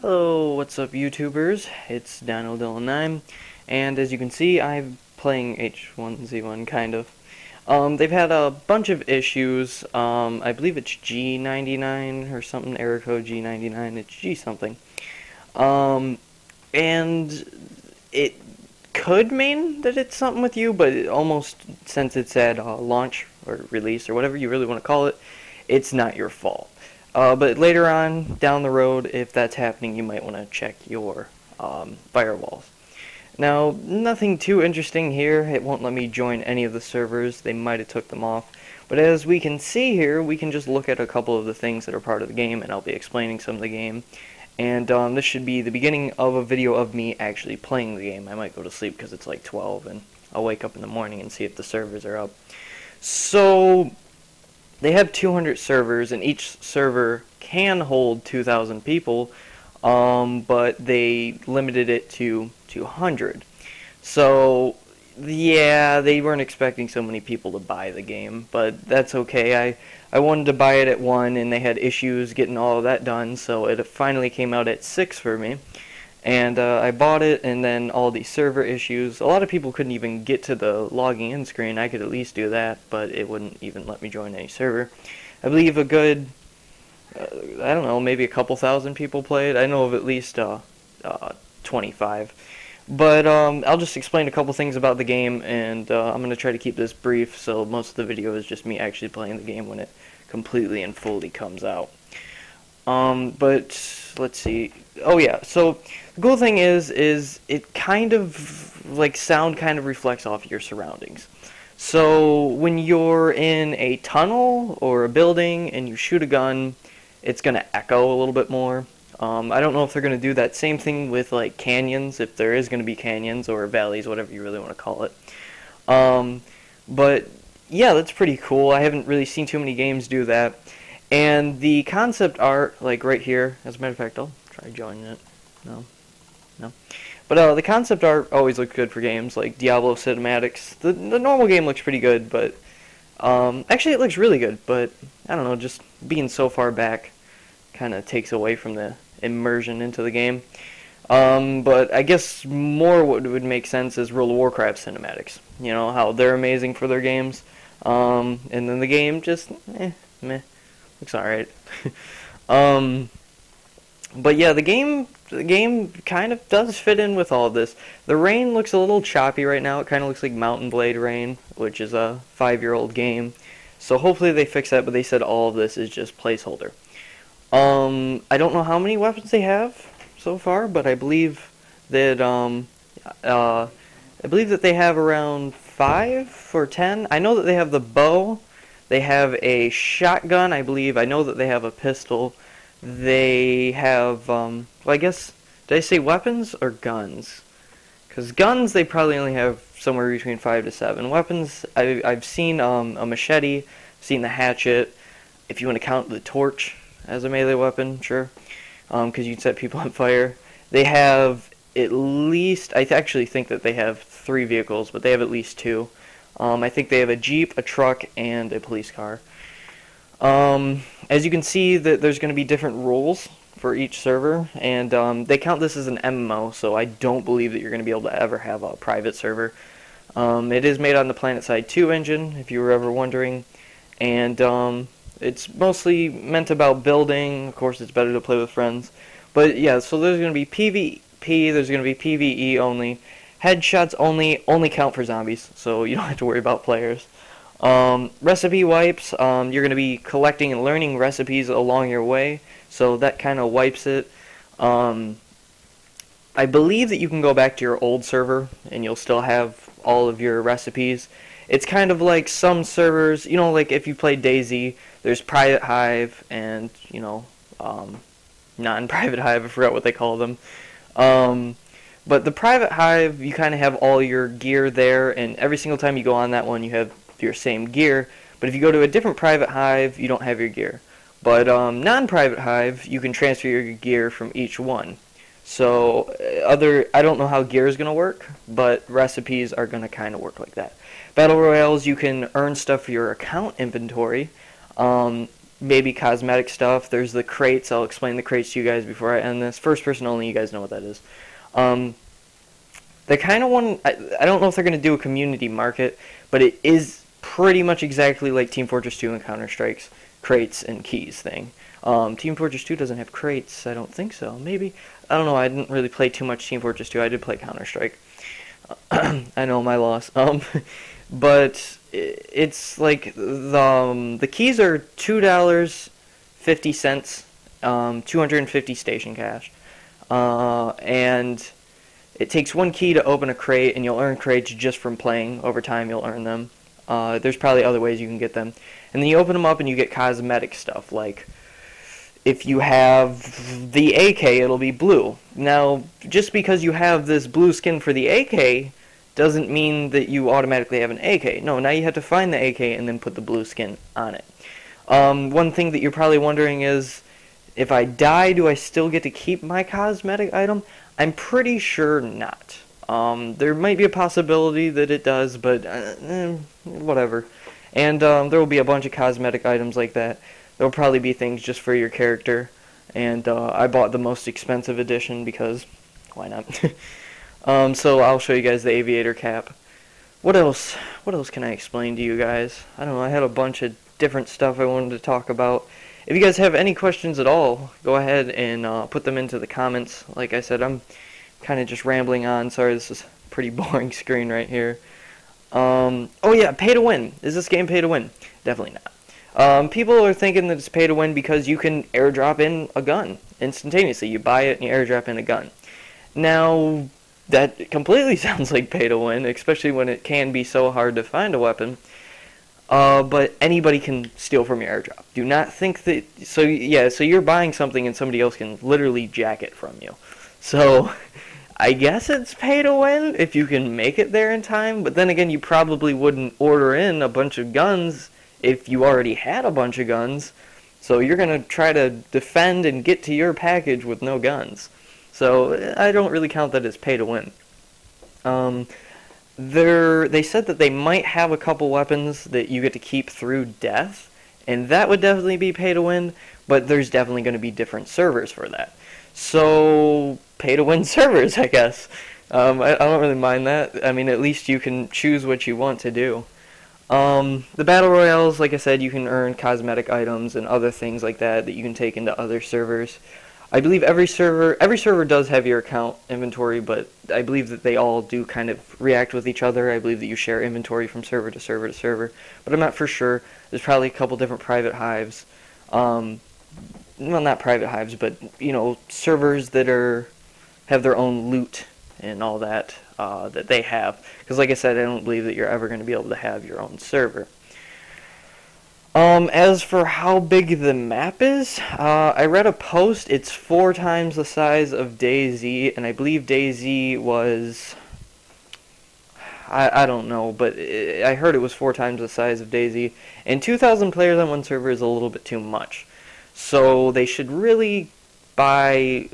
Hello, what's up YouTubers? It's DinoDylan9, and as you can see, I'm playing H1Z1, kind of. Um, they've had a bunch of issues, um, I believe it's G99 or something, error code G99, it's G something. Um, and it could mean that it's something with you, but almost since it's at uh, launch or release or whatever you really want to call it, it's not your fault. Uh, but later on down the road, if that's happening, you might want to check your um, firewalls. Now, nothing too interesting here. It won't let me join any of the servers. They might have took them off. But as we can see here, we can just look at a couple of the things that are part of the game, and I'll be explaining some of the game. And um, this should be the beginning of a video of me actually playing the game. I might go to sleep because it's like 12, and I'll wake up in the morning and see if the servers are up. So, they have 200 servers, and each server can hold 2,000 people, um, but they limited it to 200. So, yeah, they weren't expecting so many people to buy the game, but that's okay. I, I wanted to buy it at 1, and they had issues getting all of that done, so it finally came out at 6 for me. And uh, I bought it, and then all the server issues. A lot of people couldn't even get to the logging in screen. I could at least do that, but it wouldn't even let me join any server. I believe a good, uh, I don't know, maybe a couple thousand people played. I know of at least uh, uh 25. But um, I'll just explain a couple things about the game, and uh, I'm going to try to keep this brief, so most of the video is just me actually playing the game when it completely and fully comes out. Um, but let's see. Oh yeah. So the cool thing is, is it kind of like sound kind of reflects off your surroundings. So when you're in a tunnel or a building and you shoot a gun, it's gonna echo a little bit more. Um, I don't know if they're gonna do that same thing with like canyons, if there is gonna be canyons or valleys, whatever you really want to call it. Um, but yeah, that's pretty cool. I haven't really seen too many games do that. And the concept art, like right here, as a matter of fact, I'll try joining it. No, no. But uh, the concept art always looks good for games like Diablo cinematics. The the normal game looks pretty good, but um, actually it looks really good. But I don't know, just being so far back kind of takes away from the immersion into the game. Um, but I guess more what would make sense is World of Warcraft cinematics. You know how they're amazing for their games, um, and then the game just eh, meh. Looks alright. um, but yeah, the game the game kind of does fit in with all this. The rain looks a little choppy right now. It kind of looks like Mount and Blade Rain, which is a five-year-old game. So hopefully they fix that, but they said all of this is just placeholder. Um, I don't know how many weapons they have so far, but I believe that um, uh, I believe that they have around five or ten. I know that they have the bow, they have a shotgun, I believe. I know that they have a pistol. They have, um, well, I guess, did I say weapons or guns? Because guns, they probably only have somewhere between five to seven. Weapons, I, I've seen um, a machete, seen the hatchet. If you want to count the torch as a melee weapon, sure. Because um, you can set people on fire. They have at least, I th actually think that they have three vehicles, but they have at least two. Um, I think they have a Jeep, a truck, and a police car. Um, as you can see, that there's going to be different rules for each server, and um, they count this as an MMO, so I don't believe that you're going to be able to ever have a private server. Um, it is made on the PlanetSide 2 engine, if you were ever wondering, and um, it's mostly meant about building. Of course, it's better to play with friends. But yeah, so there's going to be PvP, there's going to be PvE only, Headshots only only count for zombies, so you don't have to worry about players. Um, recipe wipes, um, you're going to be collecting and learning recipes along your way, so that kind of wipes it. Um, I believe that you can go back to your old server and you'll still have all of your recipes. It's kind of like some servers, you know, like if you play DayZ, there's Private Hive and, you know, um, non-Private Hive, I forgot what they call them. But the private hive, you kind of have all your gear there, and every single time you go on that one, you have your same gear. But if you go to a different private hive, you don't have your gear. But um, non-private hive, you can transfer your gear from each one. So uh, other, I don't know how gear is going to work, but recipes are going to kind of work like that. Battle royales, you can earn stuff for your account inventory. Um, maybe cosmetic stuff. There's the crates. I'll explain the crates to you guys before I end this. First person only. You guys know what that is. Um, they kind of want. I, I don't know if they're going to do a community market, but it is pretty much exactly like Team Fortress 2 and Counter Strike's crates and keys thing. Um, Team Fortress 2 doesn't have crates. I don't think so. Maybe. I don't know. I didn't really play too much Team Fortress 2. I did play Counter Strike. I know my loss. Um, but it's like the um, the keys are two dollars fifty cents, um, two hundred and fifty station cash, uh, and it takes one key to open a crate, and you'll earn crates just from playing. Over time, you'll earn them. Uh, there's probably other ways you can get them, and then you open them up and you get cosmetic stuff like if you have the AK, it'll be blue. Now, just because you have this blue skin for the AK doesn't mean that you automatically have an AK. No, now you have to find the AK and then put the blue skin on it. Um, one thing that you're probably wondering is, if I die, do I still get to keep my cosmetic item? I'm pretty sure not. Um, there might be a possibility that it does, but uh, eh, whatever. And um, there will be a bunch of cosmetic items like that. There will probably be things just for your character. And uh, I bought the most expensive edition because why not? Um, so I'll show you guys the aviator cap. What else? What else can I explain to you guys? I don't know. I had a bunch of different stuff I wanted to talk about. If you guys have any questions at all, go ahead and uh, put them into the comments. Like I said, I'm kind of just rambling on. Sorry, this is pretty boring screen right here. Um, oh yeah, pay to win. Is this game pay to win? Definitely not. Um, people are thinking that it's pay to win because you can airdrop in a gun instantaneously. You buy it and you airdrop in a gun. Now, that completely sounds like pay to win, especially when it can be so hard to find a weapon. Uh, but anybody can steal from your airdrop. Do not think that. So yeah, so you're buying something and somebody else can literally jack it from you. So I guess it's pay to win if you can make it there in time. But then again, you probably wouldn't order in a bunch of guns if you already had a bunch of guns. So you're gonna try to defend and get to your package with no guns. So I don't really count that as pay to win. Um, there, they said that they might have a couple weapons that you get to keep through death, and that would definitely be pay to win. But there's definitely going to be different servers for that. So pay to win servers, I guess. Um, I, I, don't really mind that. I mean, at least you can choose what you want to do. Um, the battle royales, like I said, you can earn cosmetic items and other things like that that you can take into other servers. I believe every server every server does have your account inventory, but I believe that they all do kind of react with each other. I believe that you share inventory from server to server to server, but I'm not for sure. There's probably a couple different private hives. Um, well, not private hives, but you know, servers that are have their own loot and all that uh, that they have. Because, like I said, I don't believe that you're ever going to be able to have your own server. Um, as for how big the map is, uh, I read a post. It's four times the size of DayZ, and I believe DayZ was. I, I don't know, but it, I heard it was four times the size of DayZ. And 2,000 players on one server is a little bit too much. So they should really buy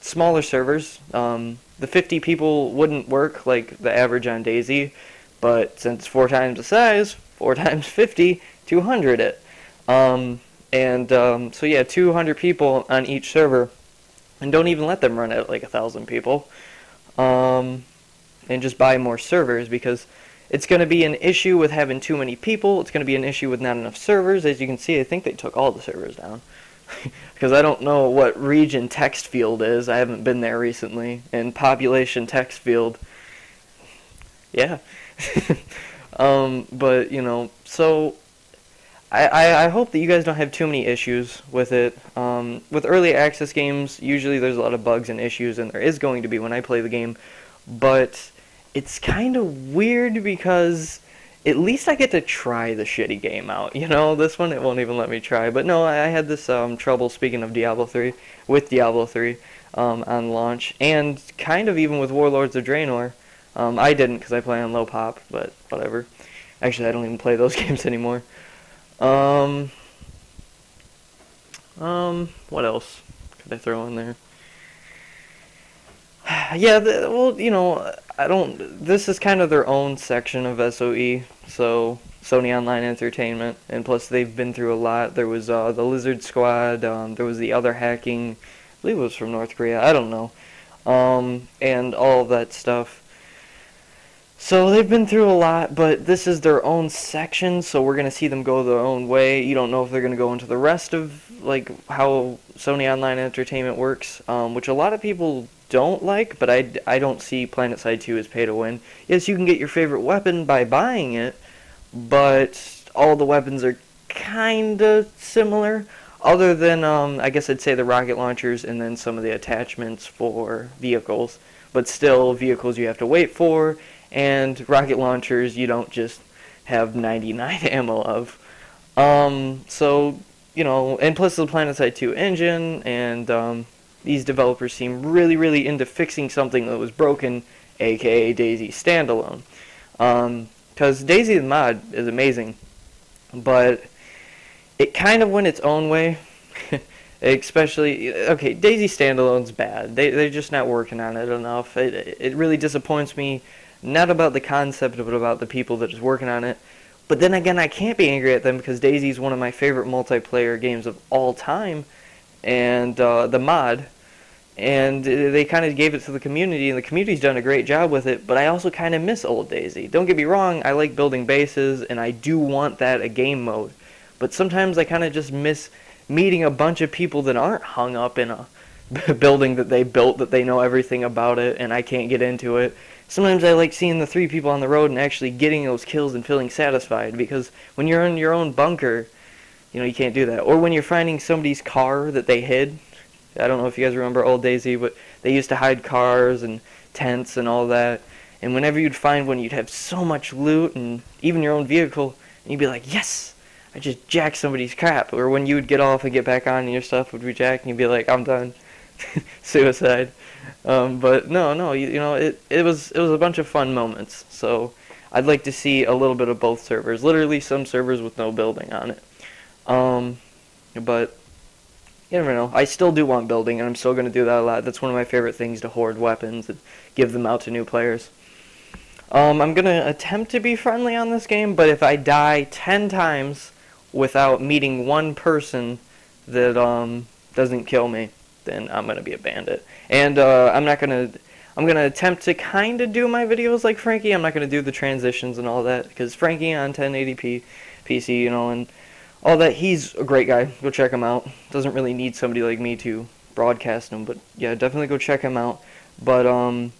smaller servers. Um, the 50 people wouldn't work like the average on DayZ, but since four times the size, four times 50, 200 it. Um, and um, so yeah, 200 people on each server, and don't even let them run at like a thousand people. Um, and just buy more servers because it's going to be an issue with having too many people. It's going to be an issue with not enough servers. As you can see, I think they took all the servers down. because I don't know what region text field is. I haven't been there recently. And population text field, yeah. um, but, you know, so I, I, hope that you guys don't have too many issues with it. Um, with early access games, usually there's a lot of bugs and issues, and there is going to be when I play the game. But it's kind of weird because at least I get to try the shitty game out. You know, this one it won't even let me try. But no, I, I had this um, trouble. Speaking of Diablo 3, with Diablo 3 um, on launch, and kind of even with Warlords of Draenor. Um, I didn't because I play on low pop, but whatever. Actually, I don't even play those games anymore. Um, um, what else could I throw in there? yeah, the, well, you know, I don't. This is kind of their own section of SOE. So Sony Online Entertainment, and plus they've been through a lot. There was uh, the Lizard Squad. Um, there was the other hacking. I believe it was from North Korea. I don't know. Um, and all that stuff. So they've been through a lot, but this is their own section, so we're gonna see them go their own way. You don't know if they're gonna go into the rest of like how Sony Online Entertainment works, um, which a lot of people don't like, but I, I don't see PlanetSide 2 as pay to win. Yes, you can get your favorite weapon by buying it, but all the weapons are kinda similar, other than um, I guess I'd say the rocket launchers and then some of the attachments for vehicles. But still, vehicles you have to wait for and rocket launchers you don't just have 99 ammo of. Um, so, you know, and plus the PlanetSide 2 engine, and um, these developers seem really, really into fixing something that was broken, aka DayZ Standalone. Because um, DayZ the mod is amazing, but it kind of went its own way. Especially, okay, DayZ Standalone's bad. They, they're just not working on it enough. It, it really disappoints me not about the concept, but about the people that is working on it. But then again, I can't be angry at them because DayZ is one of my favorite multiplayer games of all time, and uh, the mod, and they kind of gave it to the community, and the community's done a great job with it. But I also kind of miss old DayZ. Don't get me wrong, I like building bases, and I do want that a game mode. But sometimes I kind of just miss meeting a bunch of people that aren't hung up in a building that they built that they know everything about it, and I can't get into it sometimes I like seeing the three people on the road and actually getting those kills and feeling satisfied because when you're in your own bunker, you know, you can't do that. Or when you're finding somebody's car that they hid. I don't know if you guys remember old DayZ, but they used to hide cars and tents and all that. And whenever you'd find one, you'd have so much loot and even your own vehicle, and you'd be like, yes, I just jacked somebody's crap. Or when you would get off and get back on and your stuff would be jacked, and you'd be like, I'm done. Suicide. Um, but no, no, you, you, know, it, it was it was a bunch of fun moments. So I'd like to see a little bit of both servers. Literally, some servers with no building on it. Um, but you never know. I still do want building, and I'm still going to do that a lot. That's one of my favorite things to hoard weapons and give them out to new players. Um, I'm going to attempt to be friendly on this game, but if I die 10 times without meeting one person that um, doesn't kill me, then I'm gonna be a bandit. And uh, I'm not gonna. I'm gonna attempt to kind of do my videos like Frankie. I'm not gonna do the transitions and all that because Frankie on 1080p PC, you know, and all that. He's a great guy. Go check him out. Doesn't really need somebody like me to broadcast him, but yeah, definitely go check him out. But um,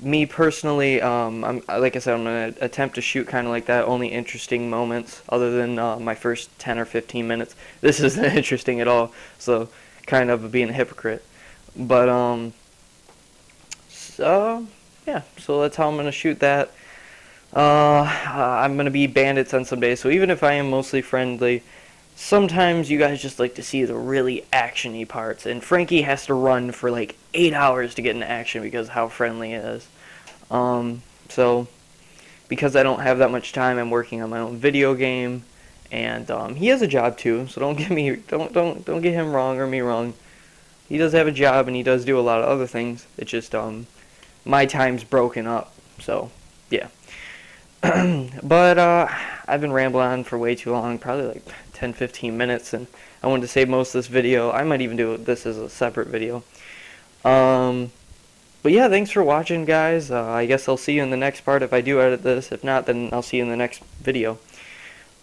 me personally, um, I'm like I said, I'm gonna attempt to shoot kind of like that. Only interesting moments, other than uh, my first 10 or 15 minutes. This isn't interesting at all. So kind of being a hypocrite. But um, so yeah, so that's how I'm gonna shoot that. Uh, I'm gonna be bandits on some days, so even if I am mostly friendly, sometimes you guys just like to see the really actiony parts, and Frankie has to run for like eight hours to get into action because how friendly he is. Um, so because I don't have that much time, I'm working on my own video game and um, he has a job too. So don't get me don't don't don't get him wrong or me wrong. He does have a job and he does do a lot of other things. It's just um, my time's broken up. So yeah. but uh, I've been rambling on for way too long, probably like 10, 15 minutes, and I wanted to save most of this video. I might even do this as a separate video. Um, but yeah, thanks for watching, guys. Uh, I guess I'll see you in the next part if I do edit this. If not, then I'll see you in the next video.